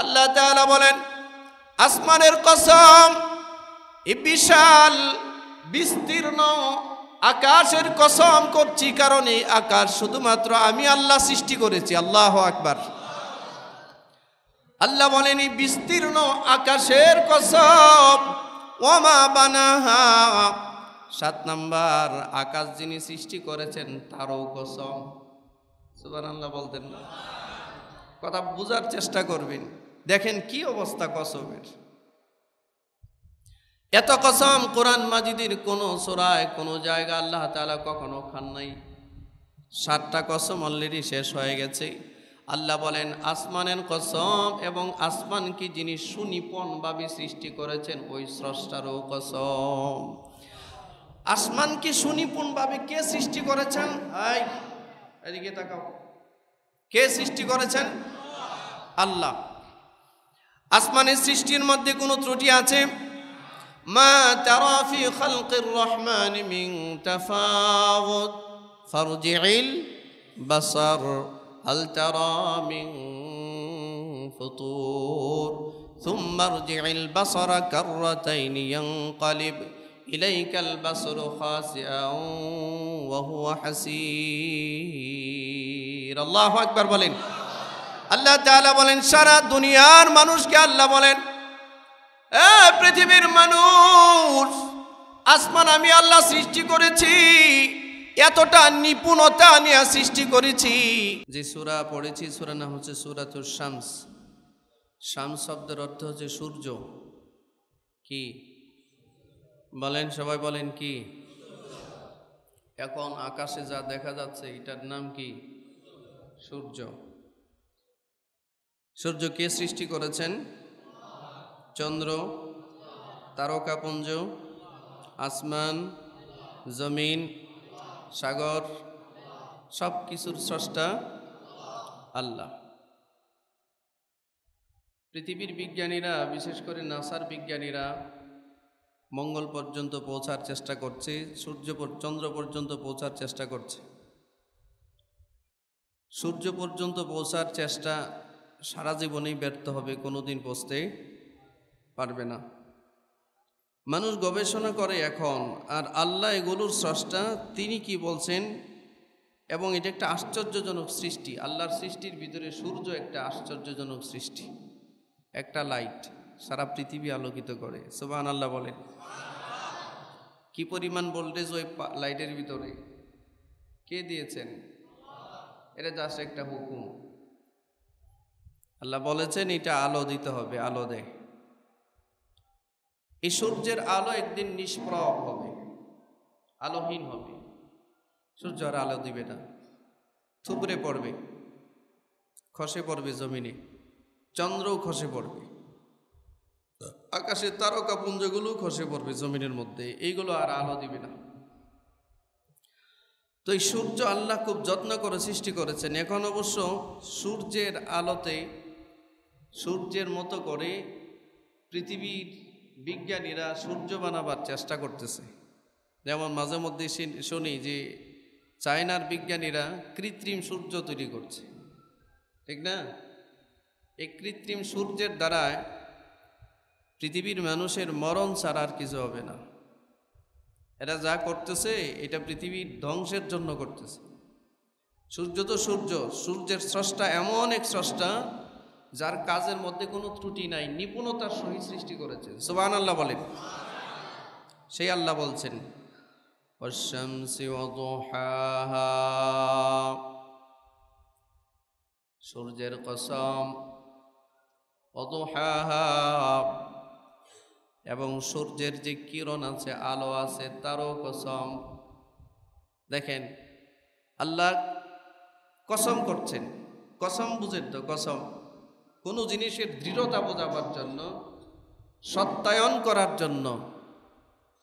আল্লাহ তাআলা বলেন, আসমানের কসম, এই বিশাল, বিস্তীর্ণ আকাশের কসম করছি কারণ এই আকাশ শুধুমাত্র আমি আল্লাহ সৃষ্টি করেছি, আল্লাহ আকবার। আল্লাহ বলেন, এই বিস্তীর্ণ আকাশের কসম ওমা বানাহা। সাত নাম্বার, আকাশ যিনি সৃষ্টি করেছেন, তারও কসম। সুবান আল্লাহ বলতেন কথা বোঝার চেষ্টা করবেন। দেখেন কি অবস্থা কসমের। এত কসম কোরআন মাজিদের কোনো সোরায়, কোনো জায়গা আল্লাহ তাআলা কখনো খান নাই। সাতটা কসম অলরেডি শেষ হয়ে গেছে। আল্লাহ বলেন, আসমানের কসম এবং আসমান কি যিনি সুনিপনভাবে সৃষ্টি করেছেন, ওই স্রষ্টারও কসম। আসমানকে সুনিপুণভাবে কে সৃষ্টি করেছেন? এদিকে তাকাও। কে সৃষ্টি করেছেন? আল্লাহ। আসমানের সৃষ্টির মধ্যে কোনো ত্রুটি আছে মা তারা ফি খালকির রহমান মিন তাফাউত ফারজি'ল বাসার هل ترى من فطور ثم ارجع البصر كرتين ينقلب إليك البصر خاسئا وهو حسير الله أكبر বলেন আল্লাহ তাআলা বলেন, সারা দুনিয়ার মানুষকে আল্লাহ বলেন পৃথিবীর মানুষ, আসমান আমি আল্লাহ সৃষ্টি করেছি, এতটা নিপুণতা নিয়ে সৃষ্টি করেছি। যে সূরা পড়েছি সূরা নাম হচ্ছে সুরা সূরাতুল শামস। শামস শব্দের অর্থ হচ্ছে সূর্য। কি? বলেন, সবাই বলেন কি? এখন আকাশে যা দেখা যাচ্ছে, এটার নাম কি? সূর্য। সূর্য কে সৃষ্টি করেছেন চন্দ্র তারকাপুঞ্জ আসমান, জমিন, সাগর সব কিছুর স্রষ্টা আল্লাহ। পৃথিবীর বিজ্ঞানীরা, বিশেষ করে নাসার বিজ্ঞানীরা মঙ্গল পর্যন্ত পৌঁছার চেষ্টা করছে, সূর্য চন্দ্র পর্যন্ত পৌঁছার চেষ্টা করছে। সূর্য পর্যন্ত পৌঁছার চেষ্টা সারা জীবনেই ব্যর্থ হবে, কোনোদিন পৌঁছতে পারবে না। মানুষ গবেষণা করে এখন, আর আল্লাহ এগুলোর স্রষ্টা, তিনি কি বলছেন? এবং এটা একটা আশ্চর্যজনক সৃষ্টি। আল্লাহর সৃষ্টির ভিতরে সূর্য একটা আশ্চর্যজনক সৃষ্টি। একটা লাইট সারা পৃথিবী আলোকিত করে। সুবাহ আল্লাহ বলেন। কি পরিমাণ ভোল্টেজ ওই লাইটের ভিতরে? কে দিয়েছেন? এটা জাস্ট একটা হুকুম। আল্লাহ বলেছেন, এটা আলো দিতে হবে, আলো দেয় এই সূর্যের আলো একদিন নিষ্প্রভ হবে, আলোহীন হবে। সূর্য আর আলো দিবে না, থুবড়ে পড়বে, খসে পড়বে জমিনে, চন্দ্রও খসে পড়বে আকাশের তারকা পুঞ্জগুলো খসে পড়বে জমিনের মধ্যে, এইগুলো আর আলো দিবে না। তো এই সূর্য আল্লাহ খুব যত্ন করে সৃষ্টি করেছেন, এখন অবশ্য সূর্যের আলোতে সূর্যের মতো করে পৃথিবীর বিজ্ঞানীরা সূর্য বানাবার চেষ্টা করতেছে। যেমন মাঝে মধ্যে শুন- যে চায়নার বিজ্ঞানীরা কৃত্রিম সূর্য তৈরি করছে। ঠিক না? এই কৃত্রিম সূর্যের দ্বারায় পৃথিবীর মানুষের মরণ ছাড়া আর কিছু হবে না। এরা যা করতেছে, এটা পৃথিবীর ধ্বংসের জন্য করতেছে। সূর্য তো সূর্য, সূর্যের স্রষ্টা এমন এক স্রষ্টা যার কাজের মধ্যে কোনো ত্রুটি নাই, নিপুণতার সহিত সৃষ্টি করেছেন সোবান আল্লাহ বলেন। সেই আল্লাহ বলছেন সূর্যের কসম এবং সূর্যের যে কিরণ আছে, আলো আছে, তারও কসম। দেখেন, আল্লাহ কসম করছেন। কসম বুঝেন তো, কসম। কোনো জিনিসের দৃঢ়তা বোঝাবার জন্য, সত্যায়ন করার জন্য,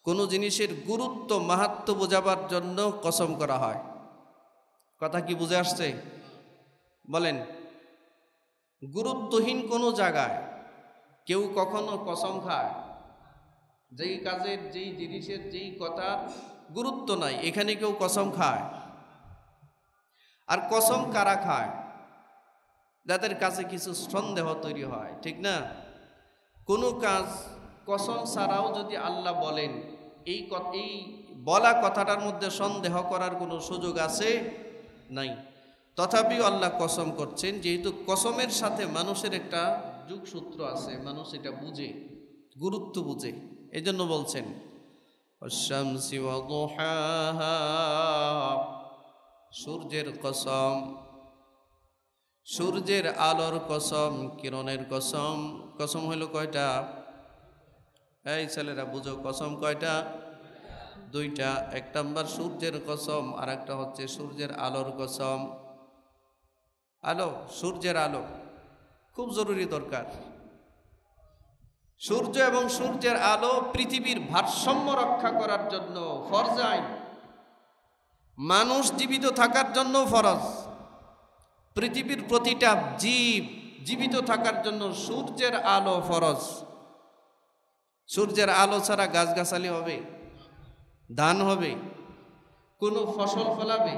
কোনো জিনিসের গুরুত্ব, মাহাত্ম বোঝাবার জন্য কসম করা হয়। কথা কি বুঝে আসছে? বলেন, গুরুত্বহীন কোনো জায়গায় কেউ কখনো কসম খায়। যেই কাজের, যেই জিনিসের, যেই কথার গুরুত্ব নাই, এখানে কেউ কসম খায়। আর কসম কারা খায়? যাদের কাছে কিছু সন্দেহ তৈরি হয়, ঠিক না? কোনো কাজ কসম ছাড়াও যদি আল্লাহ বলেন, এই এই বলা কথাটার মধ্যে সন্দেহ করার কোনো সুযোগ আছে? নাই। তথাপিও আল্লাহ কসম করছেন, যেহেতু কসমের সাথে মানুষের একটা যুগসূত্র আছে, মানুষ এটা বুঝে, গুরুত্ব বুঝে এই জন্য বলছেন সূর্যের কসম সূর্যের আলোর কসম, কিরণের কসম কসম হইল কয়টা? এই ছেলেরা বুঝো, কসম কয়টা? দুইটা, এক নম্বর সূর্যের কসম আর একটা হচ্ছে সূর্যের আলোর কসম। আলো, সূর্যের আলো, খুব জরুরি দরকার। সূর্য এবং সূর্যের আলো পৃথিবীর ভারসাম্য রক্ষা করার জন্য ফরজ আইন। মানুষ জীবিত থাকার জন্য ফরজ। পৃথিবীর প্রতিটা জীব জীবিত থাকার জন্য সূর্যের আলো ফরজ। সূর্যের আলো ছাড়া গাছগাছালি হবে, ধান হবে, কোনো ফসল ফলাবে,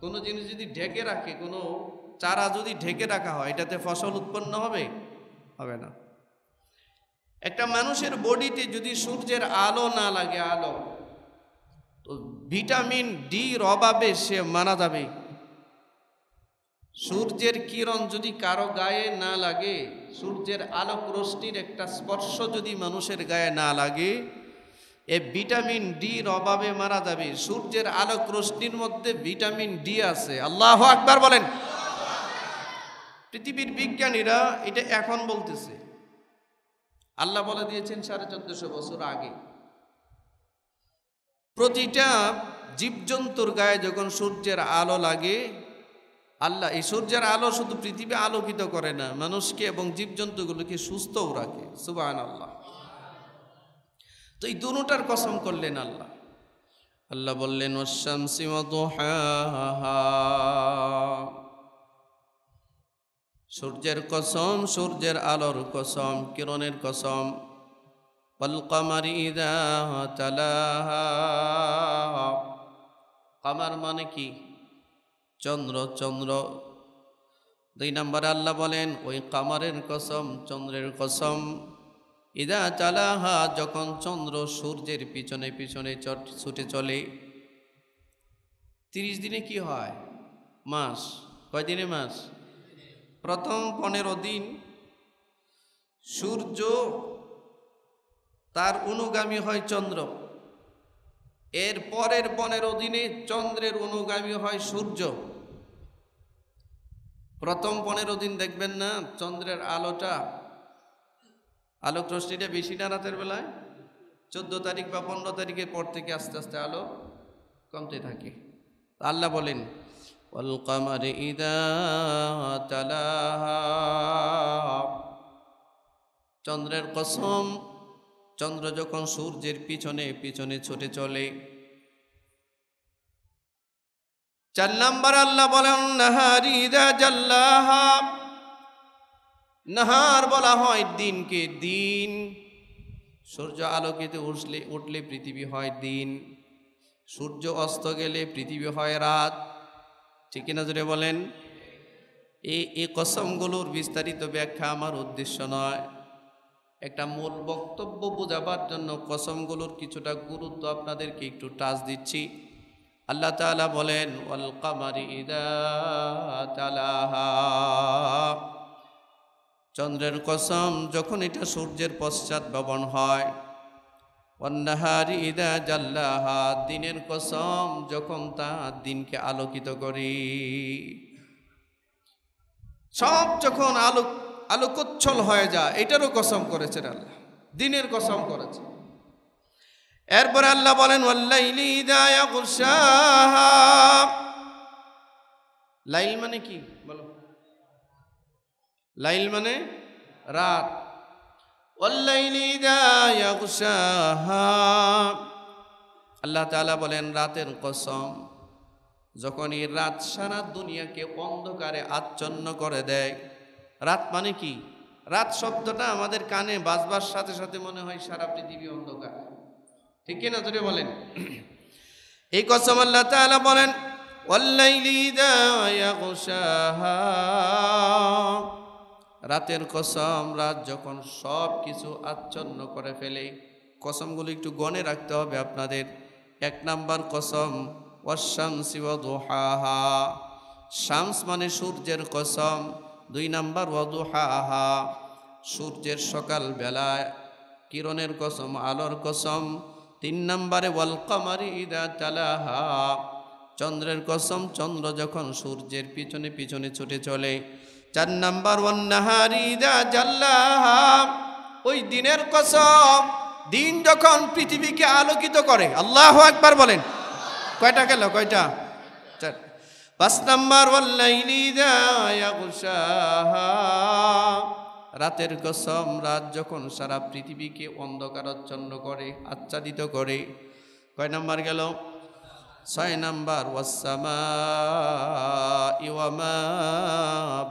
কোনো জিনিস যদি ঢেকে রাখে, কোনো চারা যদি ঢেকে রাখা হয়, এটাতে ফসল উৎপন্ন হবে? হবে না। একটা মানুষের বডিতে যদি সূর্যের আলো না লাগে, আলো, তো ভিটামিন ডির অভাবে সে মারা যাবে। সূর্যের কিরণ যদি কারও গায়ে না লাগে, সূর্যের আলোক রশ্মির একটা স্পর্শ যদি মানুষের গায়ে না লাগে, এ ভিটামিন ডির অভাবে মারা যাবে। সূর্যের আলোক রশ্মির মধ্যে ভিটামিন ডি আছে। আল্লাহ আকবার বলেন। পৃথিবীর বিজ্ঞানীরা এটা এখন বলতেছে। আল্লাহ বলে দিয়েছেন সাড়ে চোদ্দশো বছর আগে। প্রতিটা জীবজন্তুর গায়ে যখন সূর্যের আলো লাগে আল্লাহ, এই সূর্যের আলো শুধু পৃথিবী আলোকিত করে না, মানুষকে এবং জীবজন্তুগুলোকে সুস্থও রাখে। সুবাহ আল্লাহ তো এই দুটার কসম করলেন আল্লাহ। আল্লাহ বললেন সূর্যের কসম, সূর্যের আলোর কসম, কিরণের কসম। কামার মানে কি? চন্দ্র চন্দ্র। দুই নম্বরে আল্লাহ বলেন, ওই কামারের কসম, চন্দ্রের কসম। ইদা চালাহা, যখন চন্দ্র সূর্যের পিছনে পিছনে চট- ছুটে চলে, তিরিশ দিনে কি হয়? মাস। কয় দিনে মাস? প্রথম পনেরো দিন সূর্য তার অনুগামী হয় চন্দ্র। এর পরের পনেরো দিনে চন্দ্রের অনুগামী হয় সূর্য। প্রথম পনেরো দিন দেখবেন না চন্দ্রের আলোটা আলোক রশ্মিটা বেশি না রাতের বেলায় চোদ্দ তারিখ বা পনেরো তারিখের পর থেকে আস্তে আস্তে আলো কমতে থাকে তা আল্লাহ বলেন والقمر إذا تلاها চন্দ্রের কসম চন্দ্র যখন সূর্যের পিছনে পিছনে ছুটে চলে চার নাম্বার আল্লাহ বলেন, নাহারি ইদা জাল্লাহা। নাহার বলা হয় দিনকে দিন। সূর্য আলোকিত উঠলে উঠলে পৃথিবী হয় দিন। সূর্য অস্ত গেলে পৃথিবী হয় রাত। ঠিক জুড়ে বলেন? এই এই কসমগুলোর বিস্তারিত ব্যাখ্যা আমার উদ্দেশ্য নয়। একটা মূল বক্তব্য বোঝাবার জন্য কসমগুলোর কিছুটা গুরুত্ব আপনাদেরকে একটু টাচ দিচ্ছি। আল্লাহ তাআলা বলেন, ওয়াল কামারি চন্দ্রের কসম, যখন এটা সূর্যের পশ্চাৎ ভবন হয় অন্নাহারি ইদা জাল্লাহা, দিনের কসম যখন তা দিনকে আলোকিত করি। সব যখন আলোক আলোকোচ্ছল হয়ে যায়, এটারও কসম করেছেন আল্লাহ, দিনের কসম করেছে এরপরে আল্লাহ বলেন লাইল মানে কি? বলো। লাইল মানে রাত। আল্লাহ তালা বলেন, রাতের কসম যখন এই রাত সারা দুনিয়াকে অন্ধকারে আচ্ছন্ন করে দেয়, রাত মানে কি? রাত শব্দটা আমাদের কানে বাজবার সাথে সাথে মনে হয় সারা পৃথিবী অন্ধকার। ঠিক কিনা জোরে বলেন। এই কসম আল্লাহ তালা বলেন রাতের কসম, রাত যখন সব কিছু আচ্ছন্ন করে ফেলে, কসমগুলো একটু গনে রাখতে হবে আপনাদের। এক নাম্বার কসম অশাম শিব দোহাহা শামস মানে সূর্যের কসম, দুই নাম্বার ওয়াদুহাহা সূর্যের সকাল বেলায় কিরণের কসম, আলোর কসম তিন নম্বরে, ওয়াল কামারি ইদা তালাহা। চন্দ্রের কসম, চন্দ্র যখন সূর্যের পিছনে পিছনে ছুটে চলে। চার নাম্বার, ওয়ান নাহারি ইদা জাল্লাহা। ওই দিনের কসম, দিন যখন পৃথিবীকে আলোকিত করে। আল্লাহ একবার বলেন। কয়টা গেল? কয়টা? পাঁচ নাম্বার ওয়াল্লাইলি ইদা ইয়াগশাহা। রাতের কসম, রাত যখন সারা পৃথিবীকে অন্ধকারচ্ছন্ন করে, আচ্ছাদিত করে, কয় নাম্বার গেল? ছয় নাম্বার ওয়াসামা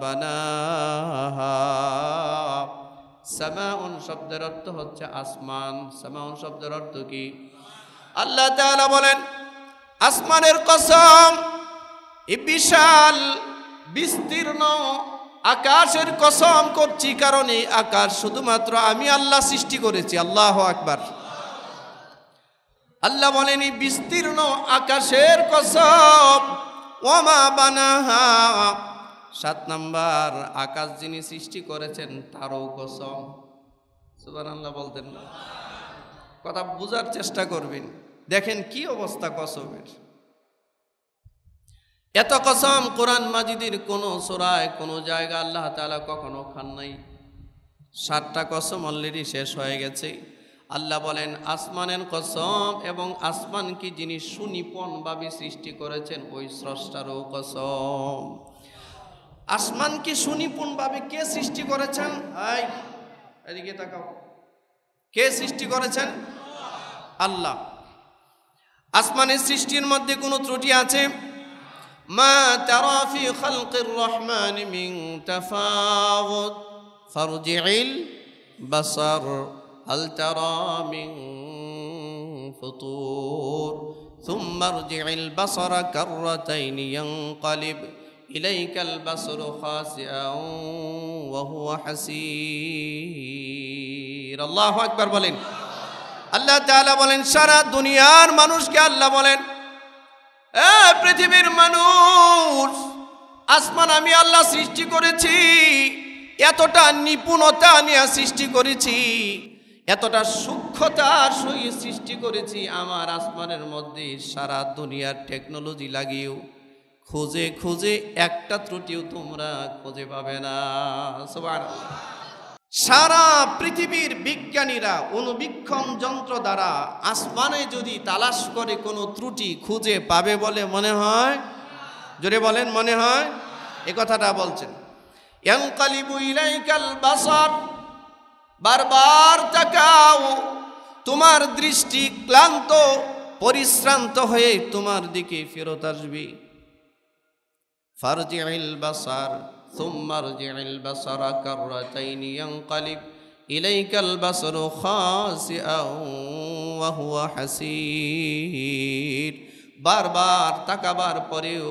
বানাহা। শব্দের অর্থ হচ্ছে আসমান, সামাউন শব্দের অর্থ কি? আল্লাহ বলেন, আসমানের কসম এই বিশাল, বিস্তীর্ণ আকাশের কসম করছি কারণ এই আকাশ শুধুমাত্র আমি আল্লাহ সৃষ্টি করেছি, আল্লাহ আকবার। আল্লাহ বলেনি বিস্তীর্ণ আকাশের কসম ওমা বানাহা। সাত নাম্বার, আকাশ যিনি সৃষ্টি করেছেন, তারও কসম। সুবান আল্লাহ বলতেন কথা বোঝার চেষ্টা করবেন। দেখেন কি অবস্থা কসমের। এত কসম কোরআন মাজিদের কোনো সোরায়, কোনো জায়গা আল্লাহ তালা কখনো খান নাই। সাতটা কসম অলরেডি শেষ হয়ে গেছে। আল্লাহ বলেন, আসমানের কসম এবং আসমান কি যিনি সুনিপনভাবে সৃষ্টি করেছেন, ওই স্রষ্টারও কসম। আসমান আসমানকে সুনিপুণভাবে কে সৃষ্টি করেছেন? এদিকে তাকাও। কে সৃষ্টি করেছেন? আল্লাহ। আসমানের সৃষ্টির মধ্যে কোনো ত্রুটি আছে? ما ترى في خلق الرحمن من تفاوت؟ فارجع البصر هل ترى من فطور؟ ثم ارجع البصر كرتين ينقلب إليك البصر خاسئا وهو حسير. الله أكبر بولين. الله تعالى بولين شرع دنيار منوش كالله بولين. পৃথিবীর মানুষ, আসমান আমি আল্লাহ সৃষ্টি করেছি, এতটা নিপুণতা নিয়ে সৃষ্টি করেছি, এতটা সূক্ষ্মতার সহিত সৃষ্টি করেছি, আমার আসমানের মধ্যে সারা দুনিয়ার টেকনোলজি লাগিয়েও, খুঁজে খুঁজে একটা ত্রুটিও তোমরা খুঁজে পাবে না সুবহানাল্লাহ। সারা পৃথিবীর বিজ্ঞানীরা অনুবীক্ষণ যন্ত্র দ্বারা আসমানে যদি তালাশ করে কোনো ত্রুটি খুঁজে পাবে বলে মনে হয়? জোরে বলেন, মনে হয়? এ কথাটা বলছেন। বারবার তাকাও, তোমার দৃষ্টি ক্লান্ত, পরিশ্রান্ত হয়ে তোমার দিকে ফেরত আসবে। ফারজি'ল বাসার। ثم ارجع البصر كرتين ينقلب إليك البصر خاسئا وهو حسير বারবার তাকাবার পরেও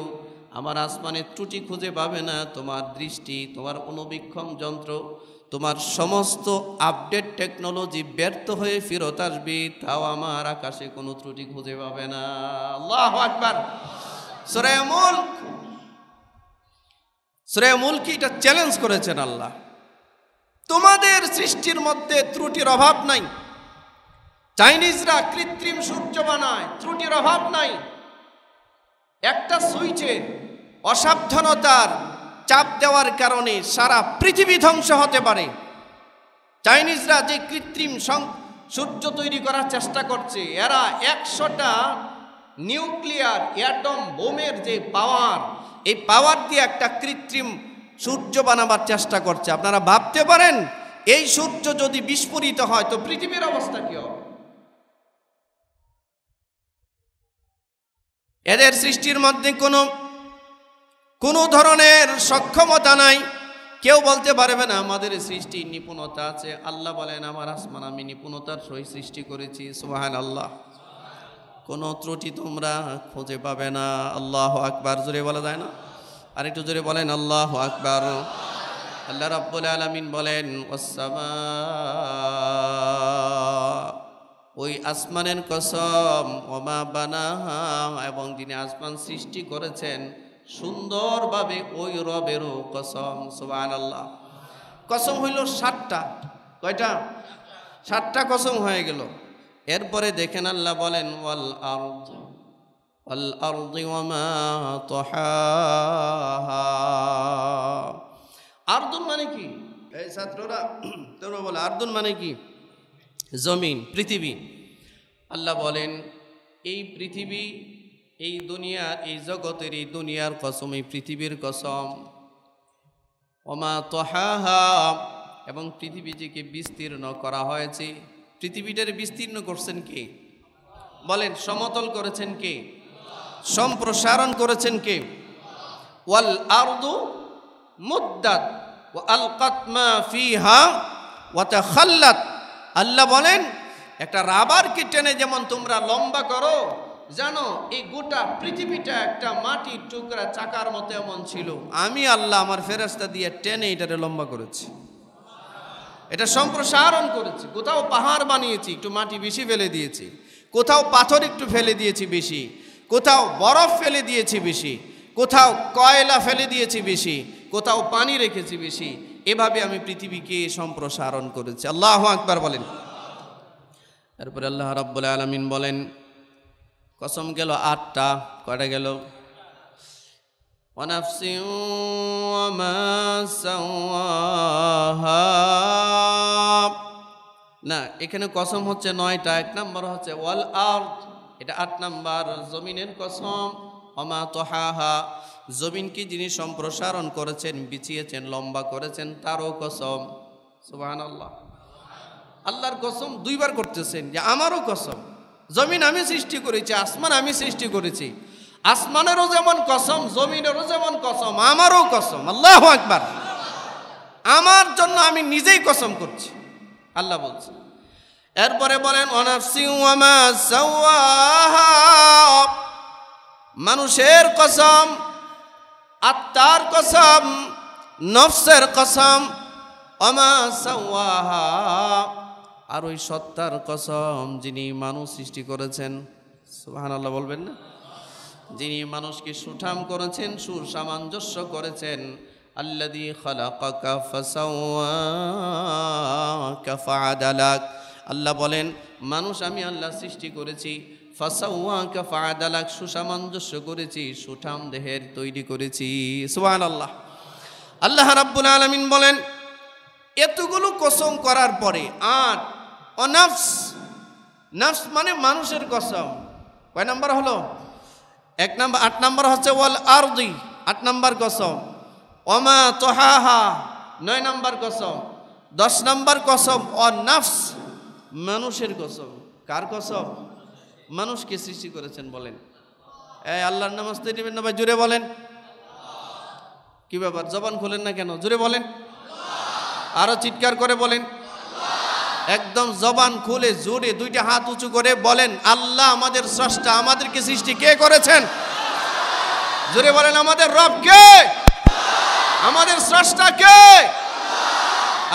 আমার আসমানের ত্রুটি খুঁজে পাবে না তোমার দৃষ্টি তোমার অনুবীক্ষণ যন্ত্র তোমার সমস্ত আপডেট টেকনোলজি ব্যর্থ হয়ে ফেরত আসবে তাও আমার আকাশে কোনো ত্রুটি খুঁজে পাবে না আল্লাহ আকবার সূরা মুলক শ্রেয় মুলকি এটা চ্যালেঞ্জ করেছেন আল্লাহ। তোমাদের সৃষ্টির মধ্যে ত্রুটির অভাব নাই। চাইনিজরা কৃত্রিম সূর্য বানায়, ত্রুটির অভাব নাই। একটা সুইচে অসাবধানতার চাপ দেওয়ার কারণে সারা পৃথিবী ধ্বংস হতে পারে। চাইনিজরা যে কৃত্রিম সূর্য তৈরি করার চেষ্টা করছে, এরা একশোটা নিউক্লিয়ার, অ্যাটম, বোমের যে পাওয়ার এই পাওয়ার দিয়ে একটা কৃত্রিম সূর্য বানাবার চেষ্টা করছে। আপনারা ভাবতে পারেন, এই সূর্য যদি বিস্ফোরিত হয়, তো পৃথিবীর অবস্থা কি এদের সৃষ্টির মধ্যে কোনো কোনো ধরনের সক্ষমতা নাই। কেউ বলতে পারবে না, আমাদের সৃষ্টি নিপুণতা আছে। আল্লাহ বলেন, আমার আসমান, আমি নিপুণতার সহিত সৃষ্টি করেছি। সুবাহান আল্লাহ কোনো ত্রুটি তোমরা খুঁজে পাবে না। আল্লাহ আকবার। জোরে বলা যায় না? আরেকটু জোরে বলেন, আল্লাহ আকবার। আল্লাহ রাব্বুল আলামিন বলেন ওই আসমানের কসম, ওমা বানাহা এবং যিনি আসমান সৃষ্টি করেছেন, সুন্দরভাবে ওই রবেরও কসম সুবান আল্লাহ কসম হইল ষাটটা কয়টা? ষাটটা কসম হয়ে গেল। এরপরে দেখেন আল্লাহ বলেন, ওয়াল আরদ, ওয়াল আরদি তাহাহা। আর্দুন মানে কি? এই ছাত্ররা, তোমরা বলে, আর্দুন মানে কি? জমিন, পৃথিবী। আল্লাহ বলেন, এই পৃথিবী, এই দুনিয়ার এই জগতের এই দুনিয়ার কসম, এই পৃথিবীর কসম। ওমা তহাহা, এবং পৃথিবীটিকে বিস্তীর্ণ করা হয়েছে। পৃথিবীটারে বিস্তীর্ণ করছেন কে? বলেন, সমতল করেছেন কে? সম্প্রসারণ করেছেন কে? ওয়াল আরদু মুদ্দাত ওয়া আলকাত মা ফিহা ওয়া তাখাল্লাত। আল্লাহ বলেন, একটা রাবারকে টেনে যেমন তোমরা লম্বা করো জানো এই গোটা পৃথিবীটা একটা মাটির টুকরা চাকার মতো এমন ছিল। আমি আল্লাহ আমার ফেরাস্তা দিয়ে টেনে এটারে লম্বা করেছি। এটা সম্প্রসারণ করেছি। কোথাও পাহাড় বানিয়েছি, একটু মাটি বেশি ফেলে দিয়েছি। কোথাও পাথর একটু ফেলে দিয়েছি বেশি। কোথাও বরফ ফেলে দিয়েছি বেশি। কোথাও কয়লা ফেলে দিয়েছি বেশি। কোথাও পানি রেখেছি বেশি। এভাবে আমি পৃথিবীকে সম্প্রসারণ করেছি। আল্লাহ আকবার বলেন। তারপরে আল্লাহ রাব্বুল আলমিন বলেন, কসম গেল আটটা, কয়টা গেল? ونفس وما سواها না এখানে কসম হচ্ছে নয়টা এক নম্বর হচ্ছে ওয়াল আর্থ এটা আট নাম্বার জমিনের কসম অমা তোহাহা জমিনকে যিনি সম্প্রসারণ করেছেন বিছিয়েছেন লম্বা করেছেন তারও কসম সুবাহান আল্লাহ আল্লাহর কসম দুইবার করতেছেন যে আমারও কসম জমিন আমি সৃষ্টি করেছি আসমান আমি সৃষ্টি করেছি আসমানেরও যেমন কসম, জমিনেরও যেমন কসম, আমারও কসম, আল্লাহ একবার আমার জন্য আমি নিজেই কসম করছি, আল্লাহ বলছে। এরপরে বলেন অনাফসি মানুষের কসম, আত্মার কসম, নফসের কসম অমা আর ওই সত্তার কসম যিনি মানুষ সৃষ্টি করেছেন সুবহান আল্লাহ বলবেন না? যিনি মানুষকে সুঠাম করেছেন, সুসামঞ্জস্য করেছেন আল্লাদি খালাকাকা ফাসাওয়াকা ফাআদালাক। আল্লাহ বলেন, মানুষ আমি আল্লাহ সৃষ্টি করেছি, ফাসাওয়াকা ফাআদালাক, সুসামঞ্জস্য করেছি, সুঠাম দেহের তৈরি করেছি। সুবহানাল্লাহ। আল্লাহ রাব্বুল আলামিন বলেন, এতগুলো কসম করার পরে আট অনাফস, নাফস মানে মানুষের কসম। কয় নাম্বার হলো এক নম্বর, আট নম্বর হচ্ছে ওয়াল আরদি, আট নাম্বার কসম। অমা তোহাহা, নয় নাম্বার কসম। দশ নম্বর কসম, অ নাফস, মানুষের কসম। কার কসম? মানুষকে সৃষ্টি করেছেন বলেন। এই আল্লাহর নামাজ তো নেবেন না ভাই, জুড়ে বলেন। কি ব্যাপার? জবান খোলেন না কেন? জুড়ে বলেন। আরও চিৎকার করে বলেন। একদম জবান খুলে, জোরে দুইটা হাত উঁচু করে বলেন, আল্লাহ আমাদের স্রষ্টা, আমাদেরকে সৃষ্টি কে করেছেন? জোরে বলেন, আমাদের রব কে? আমাদের স্রষ্টা কে?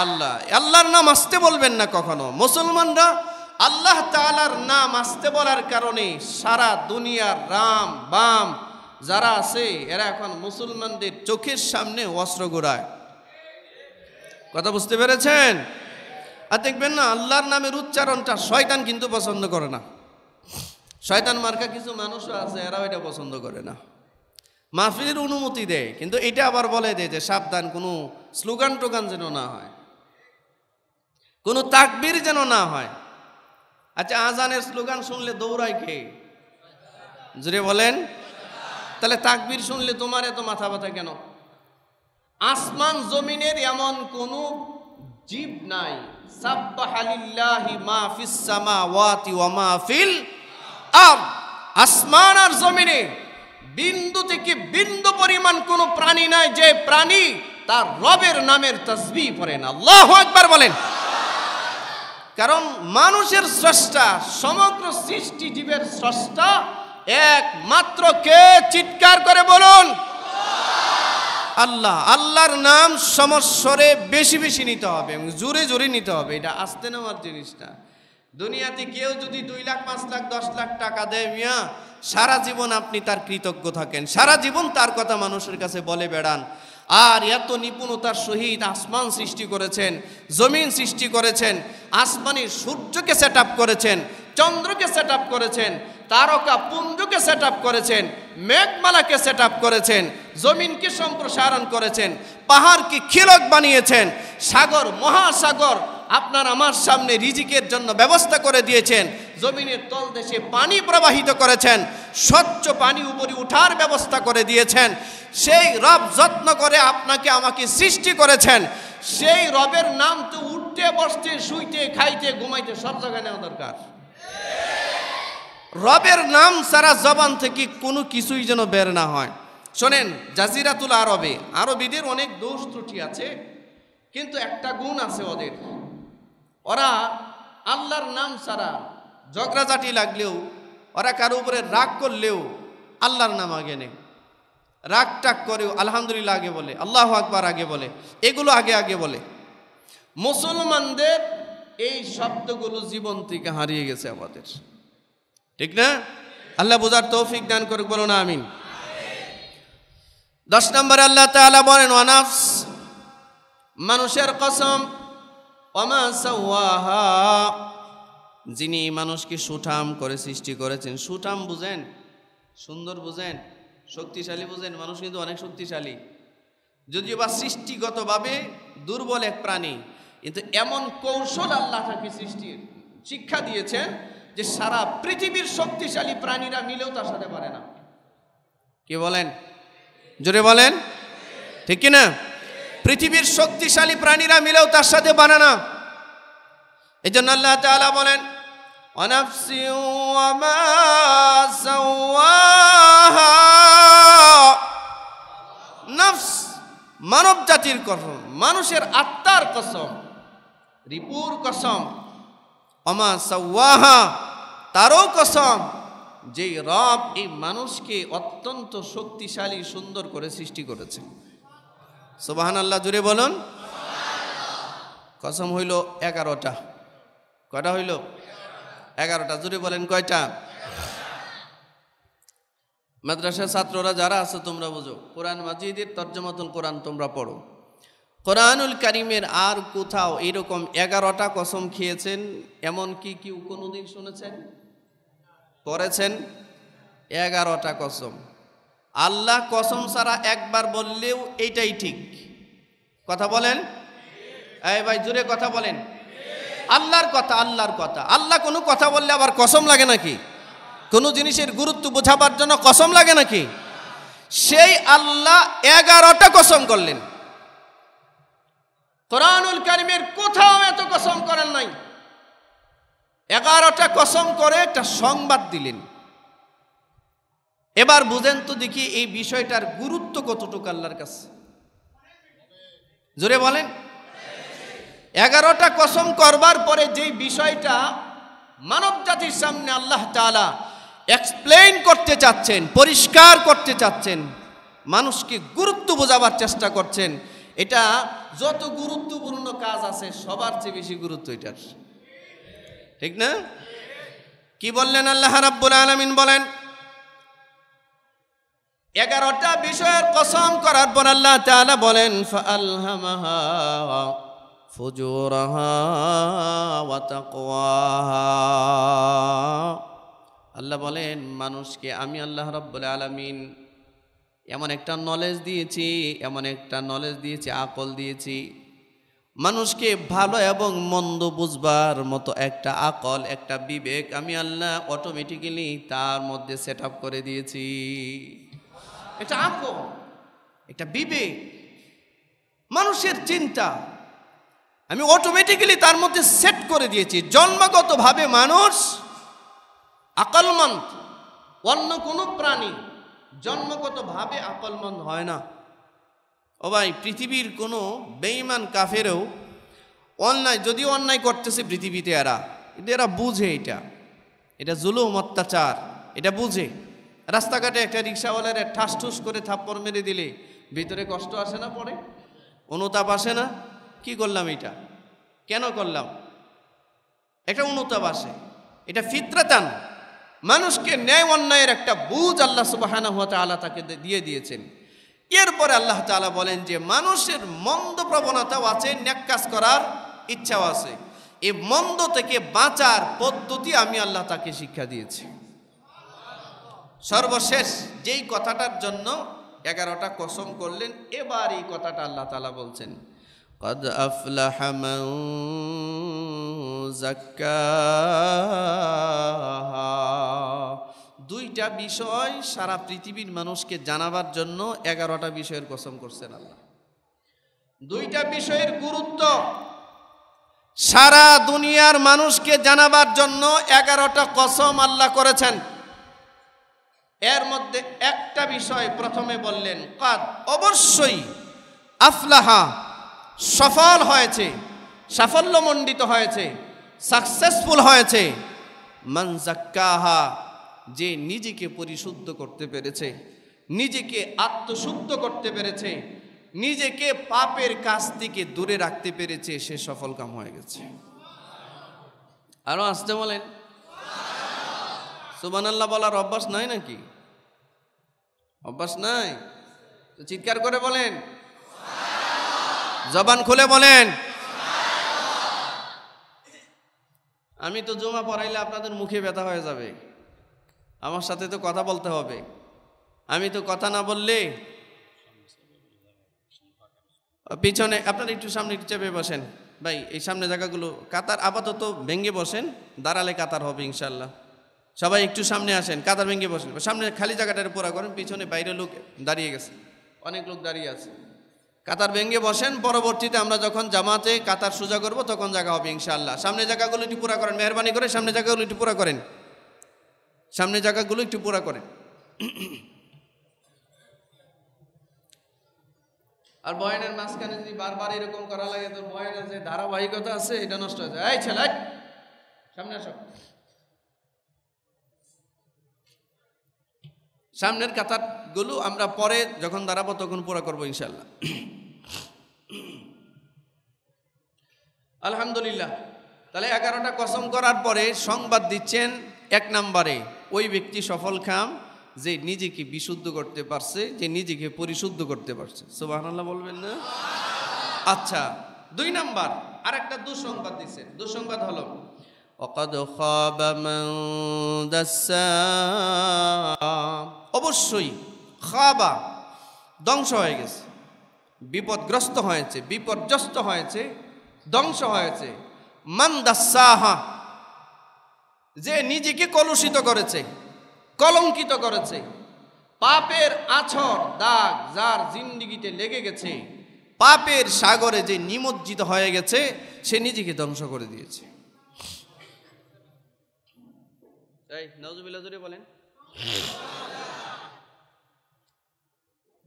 আল্লাহ, আল্লাহর নাম আসতে বলবেন না কখনো। মুসলমানরা আল্লাহ তাআলার নাম আসতে বলার কারণে সারা দুনিয়ার রাম, বাম যারা আছে, এরা এখন মুসলমানদের চোখের সামনে অস্ত্র গোড়ায় কথা বুঝতে পেরেছেন? আর দেখবেন না, আল্লাহর নামের উচ্চারণটা শয়তান কিন্তু পছন্দ করে না। শয়তান মার্কা কিছু মানুষও আছে, এরাও এটা পছন্দ করে না। মাহফিলের অনুমতি দেয়, কিন্তু এটা আবার বলে দেয় যে সাবধান, কোনো স্লোগান টোগান যেন না হয়। কোনো তাকবির যেন না হয়। আচ্ছা আজানের স্লোগান শুনলে দৌড়ায় কে? জুড়ে বলেন। তাহলে তাকবির শুনলে তোমার এত মাথা ব্যথা কেন? আসমান জমিনের এমন কোনো জীব নাই। আর বিন্দু থেকে বিন্দু পরিমাণ প্রাণী নাই, যে প্রাণী তার রবের নামের তসবিহ পড়ে না। আকবার বলেন। কারণ মানুষের স্রষ্টা, সমগ্র সৃষ্টি জীবের স্রষ্টা একমাত্র কে? চিৎকার করে বলুন। আল্লাহ, আল্লাহর নাম সমস্বরে বেশি বেশি নিতে হবে এবং জোরে জোরে নিতে হবে, এটা আসতে নেওয়ার জিনিসটা। দুনিয়াতে কেউ যদি দুই লাখ, পাঁচ লাখ, দশ লাখ টাকা দেয় মিয়া, সারা জীবন আপনি তার কৃতজ্ঞ থাকেন, সারা জীবন তার কথা মানুষের কাছে বলে বেড়ান। আর এত নিপুণতার সহিত আসমান সৃষ্টি করেছেন, জমিন সৃষ্টি করেছেন, আসমানের সূর্যকে সেট করেছেন চন্দ্রকে সেট করেছেন, তারকা পুঞ্জকে সেট করেছেন, মেঘমালাকে সেট করেছেন, জমিনকে সম্প্রসারণ করেছেন, পাহাড়কে খিলক বানিয়েছেন, সাগর, মহাসাগর আপনার আমার সামনে রিজিকের জন্য ব্যবস্থা করে দিয়েছেন, জমিনের তলদেশে পানি প্রবাহিত করেছেন, স্বচ্ছ পানি উপরে উঠার ব্যবস্থা করে দিয়েছেন, সেই রব যত্ন করে আপনাকে আমাকে সৃষ্টি করেছেন, সেই রবের নাম তো উঠতে, বসতে, শুইতে, খাইতে, ঘুমাইতে সব জায়গায় নেওয়া দরকার। রবের নাম সারা জবান থেকে কোনো কিছুই যেন বের না হয়। শোনেন, জাজিরাতুল আরবে, আরবিদের অনেক দোষ ত্রুটি আছে, কিন্তু একটা গুণ আছে ওদের। ওরা আল্লাহর নাম ছাড়া ঝগড়াঝাটি লাগলেও, ওরা কারও উপরে রাগ করলেও আল্লাহর নাম আগে নেই রাগ টাক করেও আলহামদুলিল্লাহ আগে বলে, আল্লাহ আকবার আগে বলে, এগুলো আগে আগে বলে। মুসলমানদের এই শব্দগুলো জীবন থেকে হারিয়ে গেছে আমাদের। ঠিক না? আল্লাহ বোঝার তৌফিক দান করে বলো না আমিন। দশ নম্বরে আল্লাহ তাআলা বলেন ওয়ানাফস মানুষের কসম যিনি মানুষকে সুঠাম করে সৃষ্টি করেছেন সুঠাম বুঝেন সুন্দর বুঝেন শক্তিশালী বুঝেন মানুষ কিন্তু অনেক শক্তিশালী। যদিও বা সৃষ্টিগতভাবে দুর্বল এক প্রাণী কিন্তু এমন কৌশল আল্লাহ তাকে সৃষ্টির শিক্ষা দিয়েছেন যে সারা পৃথিবীর শক্তিশালী প্রাণীরা মিলেও তার সাথে পারে না। কি বলেন? জোরে বলেন। ঠিক কিনা? পৃথিবীর শক্তিশালী প্রাণীরা মিলেও তার সাথে পারে না। এই জন্য আল্লাহ তালা বলেন মানব জাতির কসম, মানুষের আত্মার কসম। রিপুর কসম, অমা সাওয়াহা, তারও কসম যে রব এই মানুষকে অত্যন্ত শক্তিশালী, সুন্দর করে সৃষ্টি করেছে। সুবাহান আল্লাহ জুড়ে বলুন। কসম হইল এগারোটা। কয়টা হইল? এগারোটা। জুড়ে বলেন, কয়টা? মাদ্রাসার ছাত্ররা যারা আছে, তোমরা বুঝো। কোরআন মাজিদের তর্জমাতুল কোরআন তোমরা পড়ো। কোরআনুল কারিমের আর কোথাও এরকম এগারোটা কসম খেয়েছেন? এমন কি কেউ কোনোদিন শুনেছেন? করেছেন? এগারোটা কসম। আল্লাহ কসম ছাড়া একবার বললেও এইটাই ঠিক। কথা বলেন? এই ভাই, জোরে কথা বলেন। আল্লাহর কথা আল্লাহর কথা। আল্লাহ কোনো কথা বললে আবার কসম লাগে নাকি? কোনো জিনিসের গুরুত্ব বোঝাবার জন্য কসম লাগে নাকি? সেই আল্লাহ এগারোটা কসম করলেন। কোরআনুল কারিমের কোথাও এত কসম করেন নাই। এগারোটা কসম করে একটা সংবাদ দিলেন। এবার বুঝেন তো দেখি এই বিষয়টার গুরুত্ব কতটুকু আল্লাহর কাছে। জোরে বলেন। এগারোটা কসম করবার পরে যেই বিষয়টা মানব জাতির সামনে আল্লাহ তালা এক্সপ্লেইন করতে চাচ্ছেন, পরিষ্কার করতে চাচ্ছেন, মানুষকে গুরুত্ব বোঝাবার চেষ্টা করছেন এটা যত গুরুত্বপূর্ণ কাজ আছে, সবার চেয়ে বেশি গুরুত্ব এটার। ঠিক না? কি বললেন আল্লাহ রাব্বুল আলামিন? বলেন, এগারোটা বিষয়ের কসম করার পর আল্লাহ তাআলা বলেন, ফাআলহামাহা ফুজুরাহা ওয়া তাকওয়াহা। আল্লাহ বলেন, মানুষকে আমি আল্লাহ রাব্বুল আলামিন এমন একটা নলেজ দিয়েছি, এমন একটা নলেজ দিয়েছি আকল দিয়েছি। মানুষকে ভালো এবং মন্দ বুঝবার মতো একটা আকল, একটা বিবেক আমি আল্লাহ অটোমেটিক্যালি তার মধ্যে সেট করে দিয়েছি। এটা আকল একটা বিবেক, মানুষের চিন্তা। আমি অটোমেটিক্যালি তার মধ্যে সেট করে দিয়েছি। জন্মগতভাবে মানুষ আকলমন্ত অন্য কোনো প্রাণী জন্মগতভাবে আকলমন্দ হয় না। ও ভাই, পৃথিবীর কোনো বেঈমান কাফেরও অন্যায়, যদিও অন্যায় করতেছে পৃথিবীতে এরা, কিন্তু এরা বুঝে এটা। এটা জুলুম, অত্যাচার, এটা বুঝে। রাস্তাঘাটে একটা রিক্সাওয়ালার ঠাস ঠুস করে থাপ্পড় মেরে দিলে ভিতরে কষ্ট আসে না পরে অনুতাপ আসে না? কি করলাম এটা? কেন করলাম? একটা অনুতাপ আসে। এটা ফিতরাতান। মানুষকে ন্যায় অন্যায়ের একটা বুঝ আল্লাহ সুবাহানা হাত আল্লাহ তাকে দিয়ে দিয়েছেন এরপরে আল্লাহ তাআলা বলেন যে মানুষের মন্দ প্রবণতাও আছে ন্যাক কাজ করার ইচ্ছাও আছে এই মন্দ থেকে বাঁচার পদ্ধতি আমি আল্লাহ তাকে শিক্ষা দিয়েছি সর্বশেষ যেই কথাটার জন্য এগারোটা কসম করলেন এবার এই কথাটা আল্লাহ তালা বলছেন قد أفلح من زكاها দুইটা বিষয় সারা পৃথিবীর মানুষকে জানাবার জন্য এগারোটা বিষয়ের কসম করছেন আল্লাহ। দুইটা বিষয়ের গুরুত্ব সারা দুনিয়ার মানুষকে জানাবার জন্য এগারোটা কসম আল্লাহ করেছেন। এর মধ্যে একটা বিষয় প্রথমে বললেন, কাদ অবশ্যই আফলাহা সফল হয়েছে, সাফল্যমণ্ডিত হয়েছে। সাকসেসফুল হয়েছে। মানজাক্কাহা যে নিজেকে পরিশুদ্ধ করতে পেরেছে, নিজেকে আত্মশুদ্ধ করতে পেরেছে, নিজেকে পাপের কাছ থেকে দূরে রাখতে পেরেছে, সে সফল কাম হয়ে গেছে। আরও আসতে বলেন। সুবান আল্লাহ বলার অভ্যাস নাই নাকি? অভ্যাস নাই? চিৎকার করে বলেন। জবান খুলে বলেন। আমি তো জমা পড়াইলে আপনাদের মুখে ব্যথা হয়ে যাবে। আমার সাথে তো কথা বলতে হবে। আমি তো কথা না বললে পিছনে, আপনারা একটু সামনে একটু চেপে বসেন। ভাই, এই সামনে জায়গাগুলো, কাতার আপাতত ভেঙে বসেন, দাঁড়ালে কাতার হবে ইনশাল্লাহ সবাই একটু সামনে আসেন, কাতার ভেঙে বসেন। সামনে খালি জায়গাটার পুরা করেন, পিছনে বাইরে লোক দাঁড়িয়ে গেছে। অনেক লোক দাঁড়িয়ে আছে। কাতার ভেঙে বসেন, পরবর্তীতে আমরা যখন জামাতে কাতার সোজা করব, তখন জায়গা হবে ইনশাআল্লাহ। সামনে জায়গাগুলো একটু পুরা করেন, মেহরবানি করে সামনে জায়গাগুলো একটু পুরা করেন। সামনে জায়গাগুলো একটু পুরা করেন। আর বয়ানের মাঝখানে যদি বারবার এরকম করা লাগে তোর বয়ানের যে ধারাবাহিকতা আছে, এটা নষ্ট হয়ে যায়। এই ছেলে সামনে আসো। সামনের কাতারগুলো আমরা পরে যখন দাঁড়াবো তখন পুরো করব ইনশাল্লাহ আলহামদুলিল্লাহ। তাহলে এগারোটা কসম করার পরে সংবাদ দিচ্ছেন এক নম্বরে, ওই ব্যক্তি সফল খাম যে নিজেকে বিশুদ্ধ করতে পারছে, যে নিজেকে পরিশুদ্ধ করতে পারছে। সুবহানাল্লাহ বলবেন না? আচ্ছা দুই নাম্বার আর একটা দুঃসংবাদ দিচ্ছেন। দুঃসংবাদ হলো অবশ্যই খাবা ধ্বংস হয়ে গেছে। বিপদগ্রস্ত হয়েছে, বিপর্যস্ত হয়েছে, ধ্বংস হয়েছে। মান্দাসাহা যে নিজেকে কলুষিত করেছে, কলঙ্কিত করেছে, পাপের আছর, দাগ যার জিন্দিগিতে লেগে গেছে, পাপের সাগরে যে নিমজ্জিত হয়ে গেছে, সে নিজেকে ধ্বংস করে দিয়েছে। এই নজবিল্লা বলেন।